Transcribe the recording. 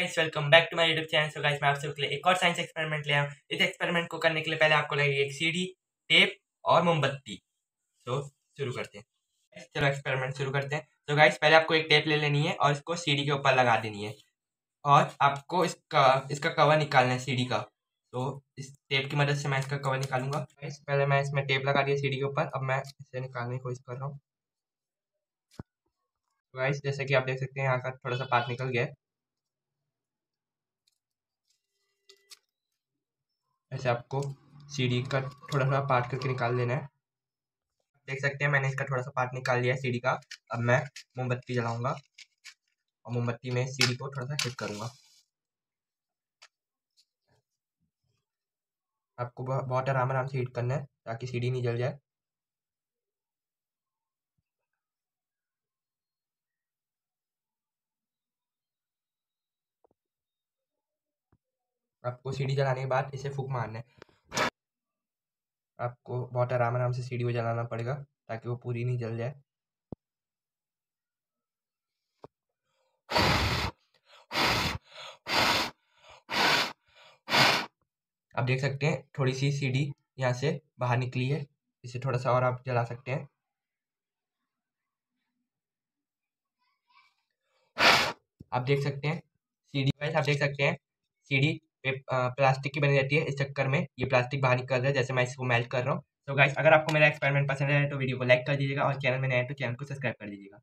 Guys welcome back to my YouTube channel so guys मैं आप सबके लिए एक और साइंस एक्सपेरिमेंट ले आया हूँ। इस एक्सपेरिमेंट को करने के लिए पहले आपको लगेगी एक सीडी टेप और मोमबत्ती। तो शुरू करते हैं। चलो एक्सपेरिमेंट शुरू करते हैं। तो गाइस पहले आपको एक टेप ले लेनी है और इसको सीडी के ऊपर लगा देनी है। और आपको इसका इसका कवर निकालना है सीडी का। तो इस टेप की मदद से मैं इसका कवर निकालूँगा। गाइस पहले मैं इसमें टेप लगा दिया सीडी के ऊपर। अब मैं इसे निकालने की कोशिश कर रहा हूँ। गाइस जैसे कि आप देख सकते हैं, यहाँ का थोड़ा सा पार्ट निकल गया ऐसे आपको सीढ़ी का थोड़ा सा पार्ट करके निकाल देना है। देख सकते हैं मैंने इसका थोड़ा सा पार्ट निकाल लिया है सीढ़ी का। अब मैं मोमबत्ती जलाऊँगा और मोमबत्ती में सीढ़ी को थोड़ा सा हिट करूँगा। आपको बहुत आराम आराम से हीट करना है ताकि सीढ़ी नहीं जल जाए। आपको सीढ़ी जलाने के बाद इसे फूक मारना है। आपको बहुत आराम आराम से सीढ़ी को जलाना पड़ेगा ताकि वो पूरी नहीं जल जाए। आप देख सकते हैं थोड़ी सी सीढ़ी यहाँ से बाहर निकली है। इसे थोड़ा सा और आप जला सकते हैं। आप देख सकते हैं सीढ़ी, आप देख सकते हैं सीढ़ी प्लास्टिक की बनी रहती है इस चक्कर में। ये प्लास्टिक बाहर निकल रहा है, जैसे मैं इसको मेल्ट कर रहा हूँ। तो गाइस अगर आपको मेरा एक्सपेरिमेंट पसंद है तो वीडियो को लाइक कर दीजिएगा और चैनल में नए हैं तो चैनल को सब्सक्राइब कर दीजिएगा।